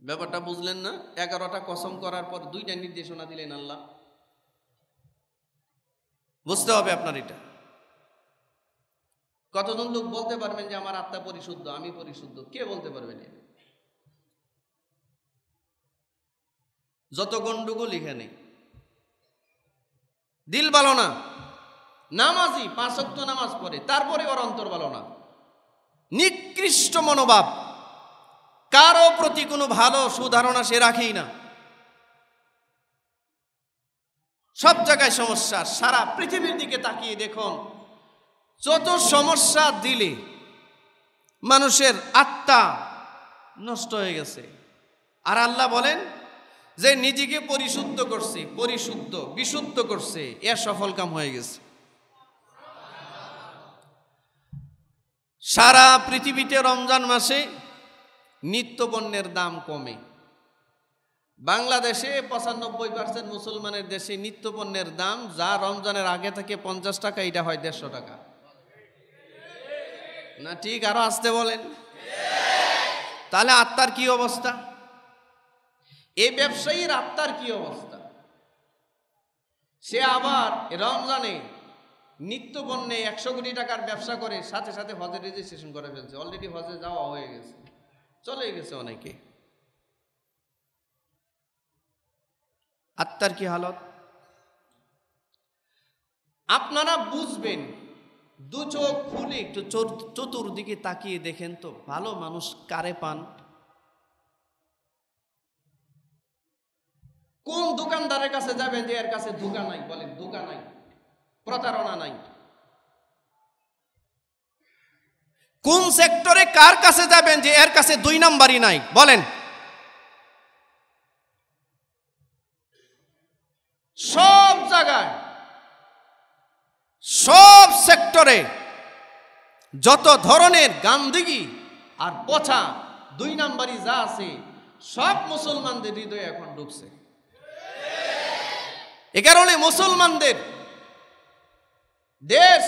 ব্যাপারটা বুঝলেন না? এগারোটা কসম করার পর দুইটা নির্দেশনা দিলেন আল্লাহ। বুঝতে হবে আপনার এটা। কতজন লোক বলতে পারবেন যে আমার আত্মা পরিশুদ্ধ, আমি পরিশুদ্ধ? কে বলতে পারবেন যত গন্ডগোল এখানে। দিল ভালো না। নামাজি পাঁচক্ত নামাজ পড়ে, তারপরে ওর অন্তর ভালো না। নিকৃষ্ট মনোভাব। কারও প্রতি কোনো ভালো সুধারণা সে রাখেই না। সব জায়গায় সমস্যা, সারা পৃথিবীর দিকে তাকিয়ে দেখুন, যত সমস্যা দিলে মানুষের আত্মা নষ্ট হয়ে গেছে। আর আল্লাহ বলেন যে নিজেকে পরিশুদ্ধ করছে, পরিশুদ্ধ, বিশুদ্ধ করছে, এ সফল কাম হয়ে গেছে। সারা পৃথিবীতে রমজান মাসে নিত্যপণ্যের দাম কমে। বাংলাদেশে পঁচানব্বই পার্সেন্ট মুসলমানের দেশে নিত্যপণ্যের দাম, যা রমজানের আগে থেকে পঞ্চাশ টাকা, এটা হয় দেড়শো টাকা। না ঠিক আরও আসতে বলেন? তাহলে আত্মার কি অবস্থা? এই ব্যবসায়ীর আত্মার কি অবস্থা? সে আবার রমজানে নিত্য পণ্যে একশো কোটি টাকার ব্যবসা করে, সাথে সাথে হজের রেজিস্ট্রেশন করে ফেলছে। অলরেডি হজে যাওয়া হয়ে গেছে। চলে গেছে অনেকে। আত্মার কি হালত? আপনারা বুঝবেন, দু চোখ খুলে একটু চতুর্দিকে তাকিয়ে দেখেন তো, ভালো মানুষ কারে পান? কোন দোকানদারের কাছে যাবেন যে এর কাছে ধোকা নাই, বলেন ধোকা নাই, প্রতারণা নাই? কোন সেক্টরে কার কাছে যাবেন যে এর কাছে দুই নাম্বারই নাই? বলেন। সব জায়গায়। সব সেক্টরে যত ধরনের গান্ধীগি আর পচা দুই নাম্বারই যা আছে সব মুসলমানদের হৃদয়ে এখন ঢুকছে। এ কারণে মুসলমানদের দেশ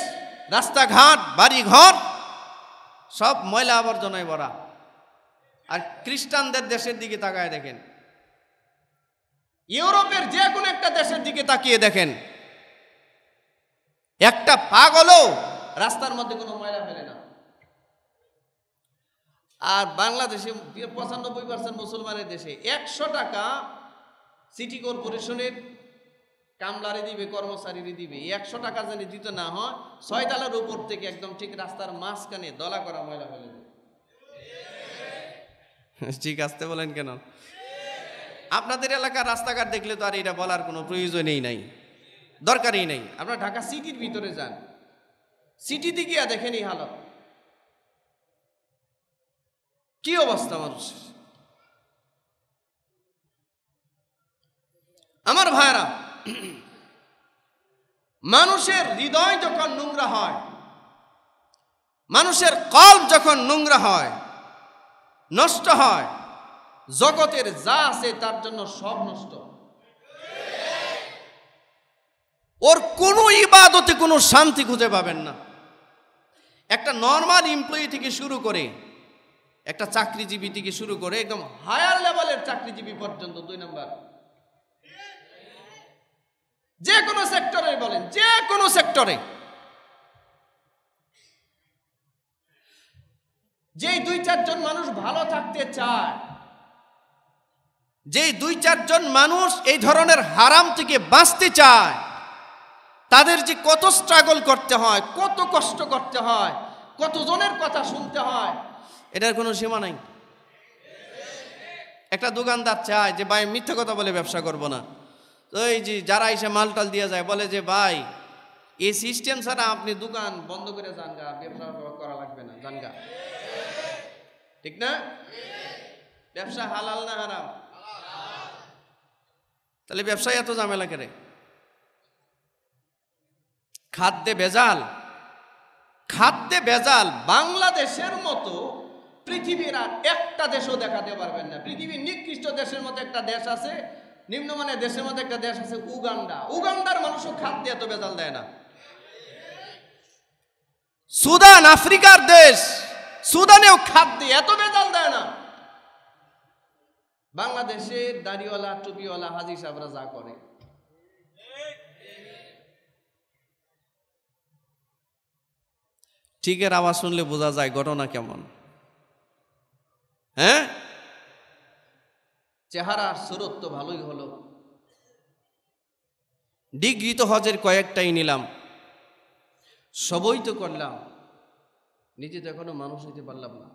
রাস্তাঘাট বাড়ি ঘর সব ময়লা আবর্জনায় ভরা। আর খ্রিস্টানদের দেশের দিকে তাকায় দেখেন। ইউরোপের যে কোনো একটা দেশের দিকে তাকিয়ে দেখেন। একটা পাগলও রাস্তার মধ্যে কোনো ময়লা ফেলে না। আর বাংলাদেশে পঁচানব্বই পার্সেন্ট মুসলমানের দেশে একশো টাকা সিটি কর্পোরেশনের কামলারে দিবে কর্মচারীরে দিবে একশো টাকা যেন দিতে না হয় ছয় তালার উপর থেকে একদম ঠিক রাস্তার মাঝখানে দলা করা ময়লা ফেলে ঠিক আসতে বলেন কেন? আপনাদের এলাকার রাস্তাঘাট দেখলে তো আর এটা বলার কোনো প্রয়োজনই নাই দরকারই নেই। আপনারা ঢাকা সিটির ভিতরে যান। সিটিতে গিয়া দেখেন এই হালত। কি অবস্থা মানুষ? আমার ভাইরা মানুষের হৃদয় যখন নোংরা হয়, মানুষের কল্প যখন নোংরা হয়, নষ্ট হয়, জগতের যা আছে তার জন্য সব নষ্ট। ওর কোনো ইবাদতে কোনো শান্তি খুঁজে পাবেন না। একটা নর্মাল এমপ্লয়ি থেকে শুরু করে, একটা চাকরিজীবী থেকে শুরু করে, একদম হায়ার লেভেলের চাকরিজীবী পর্যন্ত, দুই নাম্বার। যে কোনো সেক্টরে বলেন, যে কোনো সেক্টরে। যেই দুই চারজন মানুষ ভালো থাকতে চায়, যেই দুই চারজন মানুষ এই ধরনের হারাম থেকে বাঁচতে চায়, তাদের যে কত স্ট্রাগল করতে হয়, কত কষ্ট করতে হয়, কতজনের কথা শুনতে হয়, এটার কোনো সীমা নাই। একটা দোকানদার চায় যে, ভাই, মিথ্যা কথা বলে ব্যবসা করব না। তো এই যে যারা এসে মালটাল দিয়ে যায়, বলে যে, ভাই, এই সিস্টেম ছাড়া আপনি দোকান বন্ধ করে যান গা, ব্যবসা করা লাগবে না, যান গা। ঠিক না? ব্যবসা হালাল না হারাম? তাহলে ব্যবসায় এত ঝামেলা করে? খাদ্যে বেজাল খাদ্যে বেজাল বাংলাদেশের মতো পৃথিবীর আর একটা দেশও দেখাতে পারবেন না। পৃথিবীর নিকৃষ্ট দেশের মতো একটা দেশ আছে নিম্নমানের দেশের মধ্যে একটা দেশ আছে উগান্ডা। উগান্ডার মানুষও খাদ্যে এত বেজাল দেয় না। সুদান আফ্রিকার দেশ, সুদানেও খাদ্যে এত বেজাল দেয় না। বাংলাদেশের দাড়িওয়ালা, টুপিওয়ালা হাজি সাহরা যা করে। ঠিকের আওয়াজ শুনলে বোঝা যায় ঘটনা কেমন। হ্যাঁ? চেহারার সুরত তো ভালোই হলো। ডিগ্রি তো হজের কয়েকটাই নিলাম। সবই তো করলাম। নিজে তো এখনও মানুষ হইতে পারলাম না।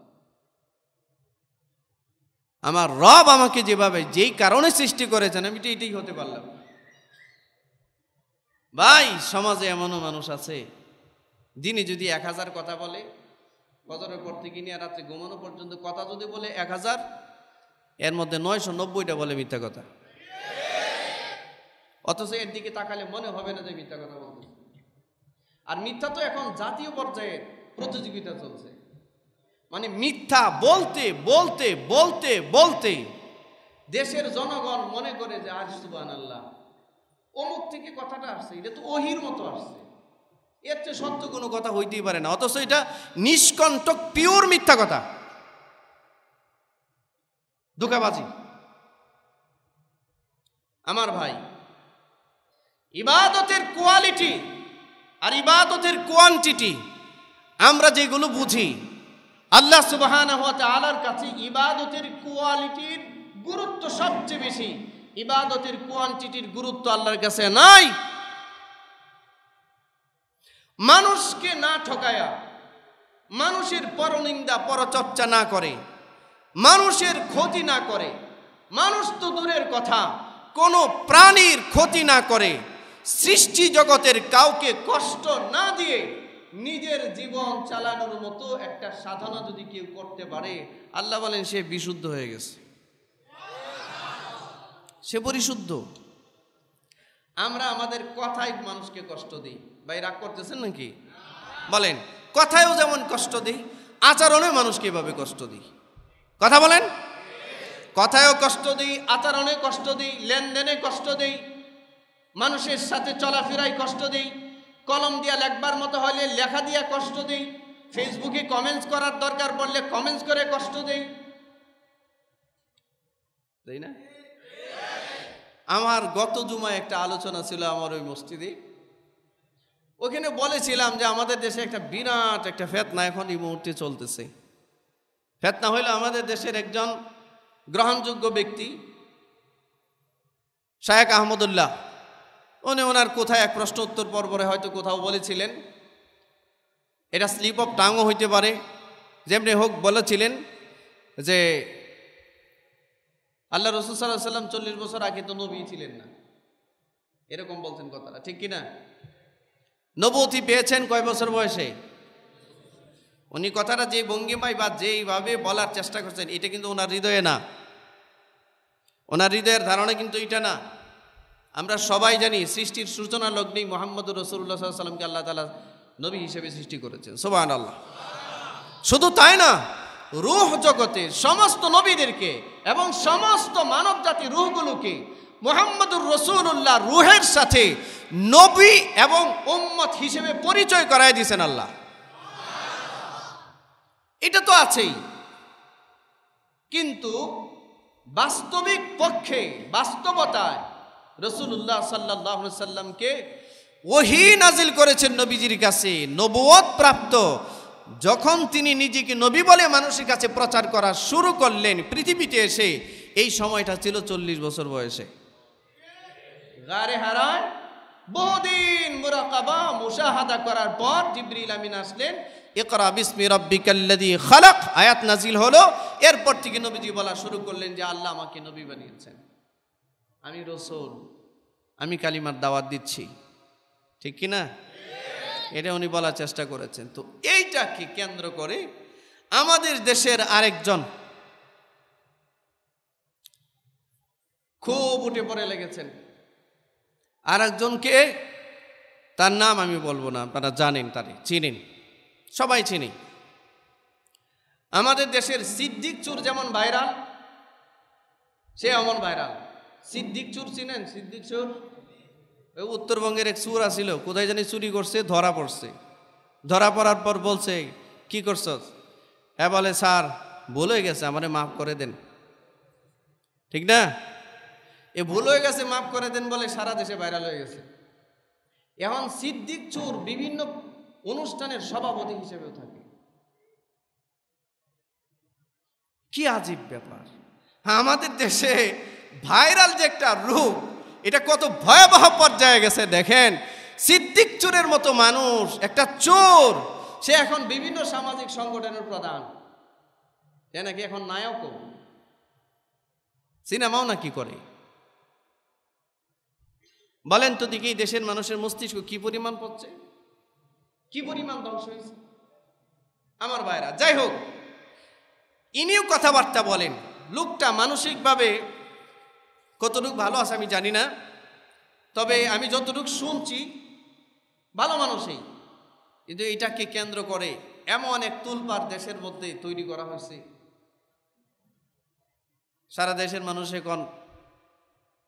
আমার রব আমাকে যেভাবে যেই কারণে সৃষ্টি করেছেন আমি তো এটাই হতে পারলাম ভাই সমাজে এমনও মানুষ আছে দিনে যদি এক হাজার কথা বলে ফজরের পর থেকে নিয়ে রাত্রে ঘুমানো পর্যন্ত কথা যদি বলে এক হাজার এর মধ্যে নয়শো নব্বইটা বলে মিথ্যা কথা। অথচ এর দিকে তাকালে মনে হবে না যে মিথ্যা কথা বলতে আর মিথ্যা তো এখন জাতীয় পর্যায়ে প্রতিযোগিতা চলছে। মানে মিথ্যা বলতে বলতে বলতে বলতে দেশের জনগণ মনে করে যে, আজ সুবান আল্লাহ অমুক থেকে কথাটা আসছে, এটা তো ওহির মতো আসছে। এর চেয়ে সত্য কোনো কথা হইতেই পারে না। অথচ এটা নিষ্কণ্টক পিওর মিথ্যা কথা। দুকাবাজি আমার ভাই, ইবাদতের কোয়ালিটি আর ইবাদতের কোয়ান্টিটি আমরা যেগুলো বুঝি, আল্লাহ সুবাহান আলার কাছে ইবাদতের কোয়ালিটির গুরুত্ব সবচেয়ে বেশি। ইবাদতের কোয়ান্টিটির গুরুত্ব আল্লাহর কাছে নাই। মানুষকে না ঠকায়া, মানুষের পরনিন্দা, পরচর্চা না করে মানুষের ক্ষতি না করে। মানুষ তো দূরের কথা। কোনো প্রাণীর ক্ষতি না করে। সৃষ্টি জগতের কাউকে কষ্ট না দিয়ে নিজের জীবন চালানোর মতো একটা সাধনা যদি কেউ করতে পারে, আল্লাহ বলেন সে বিশুদ্ধ হয়ে গেছে। সে পরিশুদ্ধ। আমরা আমাদের কথায় মানুষকে কষ্ট দিই। ভাই, রাগ করতেছেন নাকি? বলেন, কথায়ও যেমন কষ্ট দিই আচরণে মানুষকে এভাবে কষ্ট দিই। কথা বলেন। কথায়ও কষ্ট দিই, আচরণে কষ্ট দিই, লেনদেনে কষ্ট দিই, মানুষের সাথে চলাফেরায় কষ্ট দিই, কলম দিয়া লেখবার মতো হলে লেখা দিয়া কষ্ট দিই, ফেসবুকে কমেন্টস করার দরকার পড়লে কমেন্টস করে কষ্ট দেই। তাই না? আমার গত জুমায় একটা আলোচনা ছিল আমার ওই মসজিদে। ওখানে বলেছিলাম যে আমাদের দেশে একটা বিরাট একটা ফেতনা এখন এই মুহূর্তে চলতেছে। ফেতনা হইল আমাদের দেশের একজন গ্রহণযোগ্য ব্যক্তি শায়েক আহমদুল্লাহ। উনি ওনার কোথায় এক প্রশ্ন উত্তর পর্বরে হয়তো কোথাও বলেছিলেন। এটা স্লিপ অফ টাংও হইতে পারে। যেমনি হোক বলেছিলেন যে, আল্লাহ রসুল সাল্লাহ সাল্লাম চল্লিশ বছর আগে তো নবী ছিলেন না। এরকম বলছেন কথাটা, ঠিক কিনা? নবতী পেয়েছেন কয় বছর বয়সে? উনি কথাটা যে ভঙ্গিমায় বা যেইভাবে বলার চেষ্টা করছেন, এটা কিন্তু ওনার হৃদয়ে না। ওনার হৃদয়ের ধারণা কিন্তু এটা না। আমরা সবাই জানি সৃষ্টির সূচনা লগ্নেই মোহাম্মদ রসুল্লাহ সাল্লামকে আল্লাহ তালা নবী হিসেবে সৃষ্টি করেছেন। সোবান আল্লাহ শুধু তাই না, রুহ জগতে সমস্ত নবীদেরকে এবং সমস্ত মানব জাতি রুহগুলোকে মোহাম্মদুর রসুল্লাহ রুহের সাথে নবী এবং উম্মত হিসেবে পরিচয় করায় দিয়েছেন আল্লাহ। এটা তো আছেই। কিন্তু বাস্তবিক পক্ষে, বাস্তবতায় রসুল্লাহ সাল্লাহ সাল্লামকে ওহি নাজিল করেছেন নবীজির কাছে নবুয়ত প্রাপ্ত। যখন তিনি নিজেকে নবী বলে মানুষের কাছে প্রচার করা শুরু করলেন, পৃথিবীতে এসে, এই সময়টা ছিল চল্লিশ বছর বয়সে। বহুদিন মুরাকাবা, মুশাহাদা করার পর জিবরিল আমিন আসলেন ইকরা বিসমি রাব্বিকাল্লাযী খালাক। আয়াত নাজিল হলো, এরপর থেকে নবীজি বলা শুরু করলেন যে আল্লাহ আমাকে নবী বানিয়েছেন। আমি রসুল, আমি কালিমার দাওয়াত দিচ্ছি। ঠিক কি না? এটা উনি বলার চেষ্টা করেছেন। তো এইটাকে কেন্দ্র করে আমাদের দেশের আরেকজন খুব উঠে পড়ে লেগেছেন। আর একজনকে তার নাম আমি বলব না, আপনারা জানেন তারে, চিনেন। সবাই চিনি। আমাদের দেশের সিদ্দিক চুর যেমন ভাইরাল, সে এমন ভাইরাল। সিদ্দিক চুর চিনেন? সিদ্দিক চুর? ওই উত্তরবঙ্গের এক চুর আসিল, কোথায় জানি চুরি করছে, ধরা পড়ছে। ধরা পড়ার পর বলছে, কি করছ হ্যাঁ বলে, স্যার, ভুল হয়ে গেছে, আমারে মাফ করে দেন। ঠিক না? এ ভুল হয়ে গেছে, মাফ করে দেন বলে সারা দেশে ভাইরাল হয়ে গেছে। এখন সিদ্দিক চুর বিভিন্ন অনুষ্ঠানের সভাপতি হিসেবেও থাকে। কি আজীব ব্যাপার। আমাদের দেশে ভাইরাল যে একটা রূপ, এটা কত ভয়াবহ পর্যায়ে গেছে দেখেন। সিদ্দিক চোরের মতো মানুষ, একটা চোর, সে এখন বিভিন্ন সামাজিক সংগঠনের প্রধান। সে নাকি এখন নায়কও? সিনেমাও নাকি করে? বলেন তো দিকে দেশের মানুষের মস্তিষ্ক কি পরিমাণ পড়ছে? কি পরিমাণ ধ্বংস হয়েছে? আমার ভাইরা, যাই হোক, ইনিও কথাবার্তা বলেন। লোকটা মানসিকভাবে কতটুকু ভালো আছে আমি জানি না, তবে আমি যতটুকু শুনছি, ভালো মানুষই। কিন্তু এটাকে কেন্দ্র করে এমন এক তুলপার দেশের মধ্যে তৈরি করা হয়েছে। সারা দেশের মানুষ এখন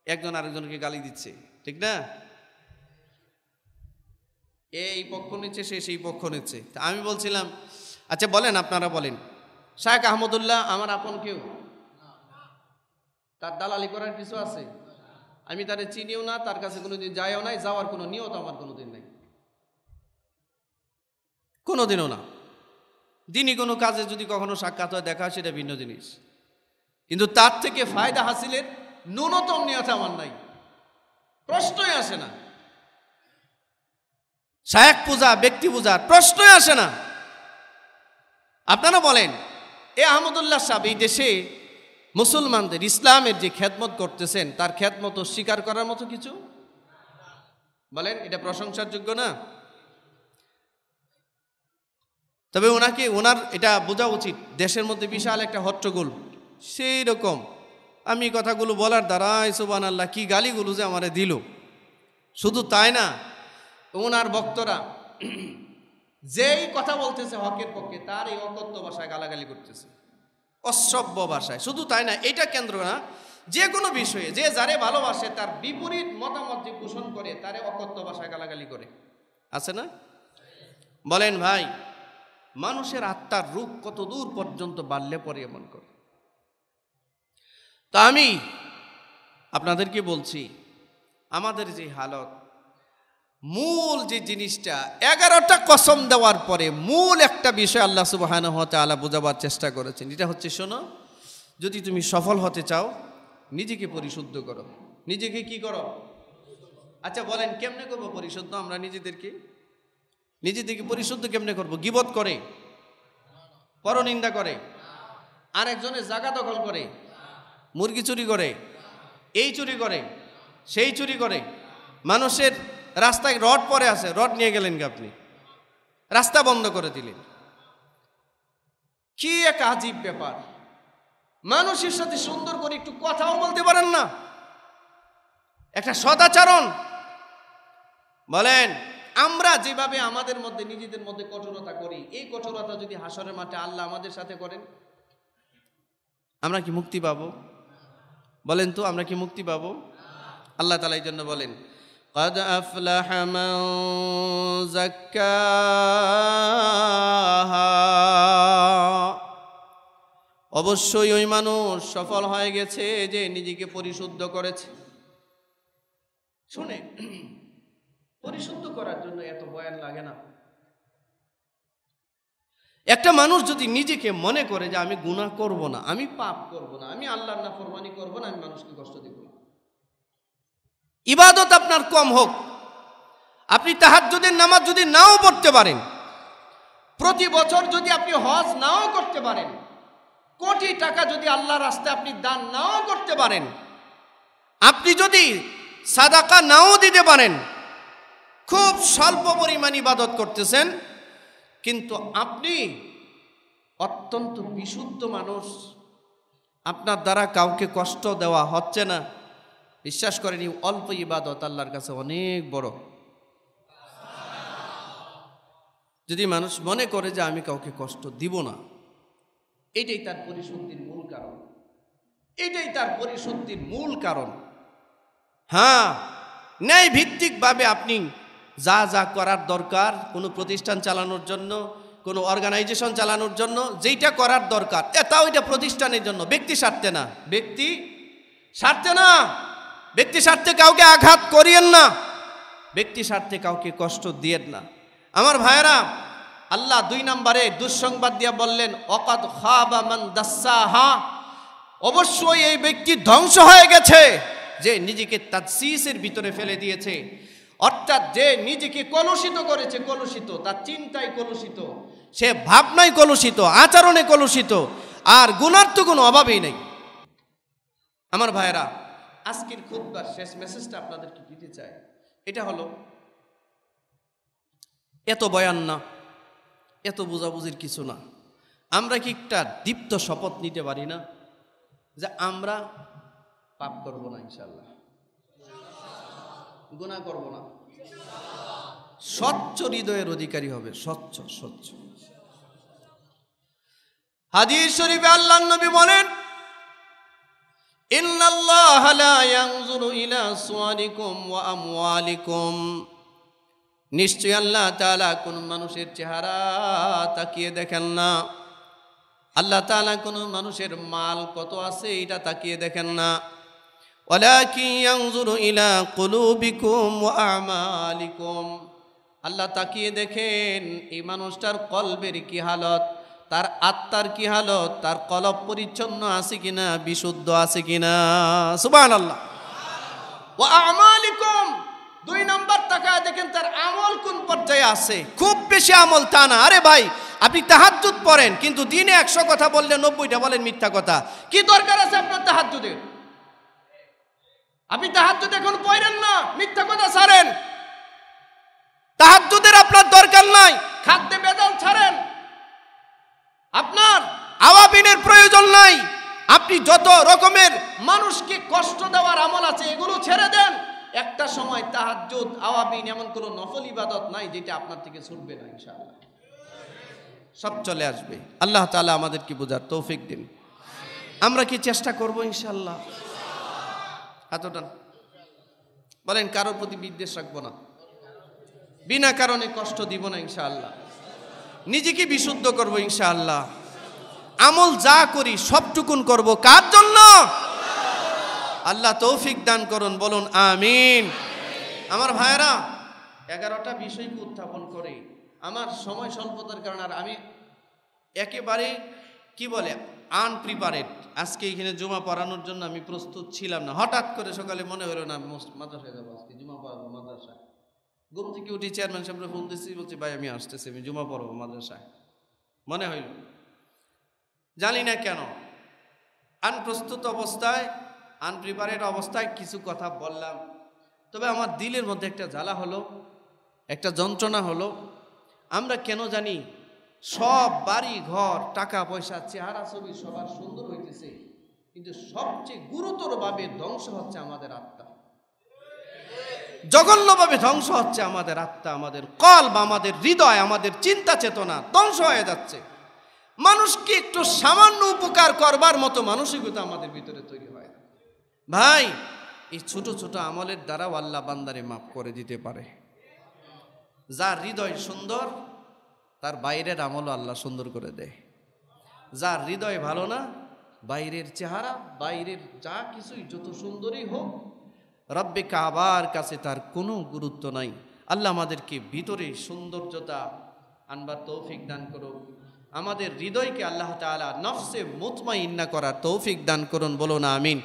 একজন আরেকজনকে গালি দিচ্ছে, ঠিক না? এই পক্ষ নিচ্ছে, সে সেই পক্ষ নিচ্ছে। আমি বলছিলাম আচ্ছা বলেন, আপনারা বলেন। শাহেখ আহমদুল্লাহ, আমার আপন কেউ? তার দালালি করার কিছু আছে? আমি তারে চিনিও না, তার কাছে কোনোদিন যায়ও নাই, যাওয়ার কোনো নিয়ত আমার কোনোদিন নাই। কোনোদিনও না। দিনই কোনো কাজে যদি কখনো সাক্ষাৎ হয়, দেখা সেটা ভিন্ন জিনিস। কিন্তু তার থেকে ফায়দা হাসিলের ন্যূনতম নিয়ত আমার নাই। প্রশ্নই আসে না। শায়ক পূজা, ব্যক্তি পূজার প্রশ্নই আসে না। আপনারা বলেন, এ আহমদুল্লাহ সাহেব এই দেশে মুসলমানদের ইসলামের যে খ্যাতমত করতেছেন, তার খ্যাতমত স্বীকার করার মতো কিছু? বলেন, এটা প্রশংসার যোগ্য না? তবে ওনাকে ওনার এটা বোঝা উচিত, দেশের মধ্যে বিশাল একটা হট্টগোল। সেই রকম। আমি কথাগুলো বলার দ্বারা সুবান আল্লাহ কি গালিগুলো যে আমারে দিল। শুধু তাই না ওনার বক্তরা যেই কথা বলতেছে হকের পক্ষে, তার এই অকথ্য ভাষায় গালাগালি করতেছে। অসভ্য ভাষায়। শুধু তাই না, এটা কেন্দ্র না, যে কোনো বিষয়ে, যে যারে ভালোবাসে, তার বিপরীত মতামত যে পোষণ করে, তারে অকথ্য ভাষায় গালাগালি করে। আছে না? বলেন ভাই, মানুষের আত্মার রূপ কত দূর পর্যন্ত বাড়লে পরে এমন করে? তা আমি আপনাদেরকে বলছি, আমাদের যে হালত মূল যে জিনিসটা, এগারোটা কসম দেওয়ার পরে মূল একটা বিষয় আল্লাহ সুবাহান আলা বোঝাবার চেষ্টা করেছেন। এটা হচ্ছে, শোনো, যদি তুমি সফল হতে চাও, নিজেকে পরিশুদ্ধ করো। নিজেকে কি করো? আচ্ছা বলেন, কেমনে করব পরিশুদ্ধ? আমরা নিজেদেরকে নিজেদেরকে পরিশুদ্ধ কেমনে করব? গিবত করে? পরনিন্দা করে? আর একজনের জায়গা দখল করে? মুরগি চুরি করে? এই চুরি করে? সেই চুরি করে? মানুষের রাস্তায় রড পরে আছে, রড নিয়ে গেলেন কি আপনি। রাস্তা বন্ধ করে দিলেন। কি এক আজীব ব্যাপার। মানুষের সাথে সুন্দর করে একটু কথাও বলতে পারেন না। একটা সদাচরণ। বলেন, আমরা যেভাবে আমাদের মধ্যে, নিজেদের মধ্যে কঠোরতা করি, এই কঠোরতা যদি হাসরের মাঠে আল্লাহ আমাদের সাথে করেন, আমরা কি মুক্তি পাবো? বলেন তো, আমরা কি মুক্তি পাবো? আল্লাহ তালা এই জন্য বলেন قد أفلح من زكاها অবশ্যই ওই মানুষ সফল হয়ে গেছে যে নিজেকে পরিশুদ্ধ করেছে শুনে পরিশুদ্ধ করার জন্য এত বয়ান লাগে না একটা মানুষ যদি নিজেকে মনে করে যে আমি গুনাহ করব না আমি পাপ করব না আমি আল্লাহর না ফরমানি করব না আমি মানুষকে কষ্ট দেব না ইবাদত আপনার কম হোক। আপনি তাহাজ্জুদের নামাজ যদি নাও পড়তে পারেন, প্রতি বছর যদি আপনি হজ নাও করতে পারেন, কোটি টাকা যদি আল্লাহ রাস্তায় আপনি দান নাও করতে পারেন, আপনি যদি সাদাকা নাও দিতে পারেন, খুব স্বল্প পরিমাণ ইবাদত করতেছেন, কিন্তু আপনি অত্যন্ত বিশুদ্ধ মানুষ, আপনার দ্বারা কাউকে কষ্ট দেওয়া হচ্ছে না। বিশ্বাস করেন, এই অল্প ইবাদত আল্লাহর কাছে অনেক বড়। যদি মানুষ মনে করে যে আমি কাউকে কষ্ট দিব না, এটাই তার পরিশুদ্ধির মূল কারণ। এটাই তার পরিশুদ্ধির মূল কারণ। হ্যাঁ ন্যায় ভিত্তিকভাবে আপনি যা যা করার দরকার, কোনো প্রতিষ্ঠান চালানোর জন্য, কোনো অর্গানাইজেশন চালানোর জন্য, যেইটা করার দরকার তাও এটা প্রতিষ্ঠানের জন্য। ব্যক্তি স্বার্থে না। ব্যক্তি স্বার্থে না। ব্যক্তি স্বার্থে কাউকে আঘাত করিয়েন না। ব্যক্তি স্বার্থে কাউকে কষ্ট দিয়েন না। আমার ভাইয়েরা, আল্লাহ দুই নম্বরে দুঃসংবাদ দিয়া বললেন অকাদ খাবা মান দাসসাহা অবশ্যই এই ব্যক্তি ধ্বংস হয়ে গেছে, যে নিজেকে তাদসিসের ভিতরে ফেলে দিয়েছে। অর্থাৎ যে নিজেকে কলুষিত করেছে, কলুষিত, তার চিন্তায় কলুষিত। সে ভাবনায় কলুষিত, আচরণে কলুষিত, আর গুণার তো কোনো অভাবই নেই। আমার ভাইয়েরা আজকের খুববার শেষ মেসেজটা আপনাদেরকে দিতে চাই। এটা হলো, এত বয়ান না, এত বোঝাবুঝির কিছু না। আমরা কি একটা দীপ্ত শপথ নিতে পারি না? যে আমরা পাপ করব না ইনশাল্লাহ গুণা করব না। স্বচ্ছ হৃদয়ের অধিকারী হবে, স্বচ্ছ স্বচ্ছ। হাদিস শরীফে আল্লাহ নবী বলেন ইন্নাল্লাহ লা ইয়ানজুরু ইলা সুওয়ারিকুম ওয়া আমওয়ালিকুম নিশ্চয় আল্লাহ তাআলা কোন মানুষের চেহারা তাকিয়ে দেখেন না আল্লাহ তাআলা কোন মানুষের মাল কত আছে এটা তাকিয়ে দেখেন না ولكن ينظر إلى قلوبكم وأعمالكم আল্লাহ তাকিয়ে দেখেন এই মানুষটার কলবের কি হালত তার আত্মার কি হালত? তার কলব পরিচ্ছন্ন আছে কিনা? বিশুদ্ধ আছে কিনা? সুবান আল্লাহ ও আমালিকুম। দুই নম্বর তাকায় দেখেন তার আমল কোন পর্যায়ে আছে? খুব বেশি আমল তা না। আরে ভাই, আপনি তাহাজ্জুদ পড়েন, কিন্তু দিনে একশো কথা বললে নব্বইটা বলেন মিথ্যা কথা। কি দরকার আছে আপনার তাহাজ্জুদের? আপনি তাহাজ্জুদ এখন পড়েন না, মিথ্যা কথা ছাড়েন। তাহাজ্জুদের আপনার দরকার নাই। খাদ্যে বেজাল ছাড়েন। আপনার আওয়াবিনের প্রয়োজন নাই। আপনি যত রকমের মানুষকে কষ্ট দেওয়ার আমল আছে, এগুলো ছেড়ে দেন। একটা সময় তাহাজ্জুদ আওয়াবিন এমন কোনো নফল ইবাদত নাই যেটা আপনার থেকে ছুটবে না, ইনশাআল্লাহ। সব চলে আসবে। আল্লাহ তাআলা আমাদেরকে বোঝার তৌফিক দিন। আমরা কি চেষ্টা করব ইনশাল্লাহ এতটা বলেন, কারোর প্রতি বিদ্বেষ রাখব না। বিনা কারণে কষ্ট দিব না, ইনশাআল্লাহ। নিজেকে বিশুদ্ধ করব ইনশাআল্লাহ। আমল যা করি সবটুকুন করব কার জন্য? আল্লাহ তৌফিক দান করুন, বলুন আমিন। আমার ভাইয়েরা, এগারোটা বিষয়কে উত্থাপন করে আমার সময় স্বল্পতার কারণে আর আমি একেবারে কি বলে আনপ্রিপারেড আজকে এখানে জমা পড়ানোর জন্য আমি প্রস্তুত ছিলাম না। হঠাৎ করে সকালে মনে হলো না মাদ্রাসায় যাব আজকে, জুমা পড়াবো ঘুম থেকে উঠি চেয়ারম্যান সাহেবরা ফোন দিচ্ছি, বলছি, ভাই, আমি আসতেছি, আমি জুমা পড়ব মাদ্রাসায়। মনে হইল, জানি না কেন আনপ্রস্তুত অবস্থায় আনপ্রিপারেড অবস্থায় কিছু কথা বললাম। তবে আমার দিলের মধ্যে একটা জ্বালা হলো, একটা যন্ত্রণা হলো। আমরা কেন জানি সব বাড়ি, ঘর, টাকা পয়সা, চেহারা ছবি সবার সুন্দর হইতেছে, কিন্তু সবচেয়ে গুরুতরভাবে ধ্বংস হচ্ছে আমাদের আত্মা। জঘন্যভাবে ধ্বংস হচ্ছে আমাদের আত্মা, আমাদের কল্প আমাদের হৃদয়, আমাদের চিন্তা চেতনা ধ্বংস হয়ে যাচ্ছে। মানুষকে একটু সামান্য উপকার করবার মতো মানসিকতা আমাদের ভিতরে তৈরি হয়। ভাই, এই ছোট ছোট আমলের দ্বারাও আল্লাহ বান্দারে মাফ করে দিতে পারে। যার হৃদয় সুন্দর, তার বাইরের আমলও আল্লাহ সুন্দর করে দেয়। যার হৃদয় ভালো না, বাইরের চেহারা, বাইরের যা কিছুই, যত সুন্দরই হোক রব্বে কাবার কাছে তার কোনো গুরুত্ব নাই। আল্লাহ আমাদেরকে ভিতরে সৌন্দর্যতা আনবার তৌফিক দান করুন আমাদের হৃদয়কে আল্লাহ তালা নফসে মুতমাইন্না করার তৌফিক দান করুন, বলুন আমিন।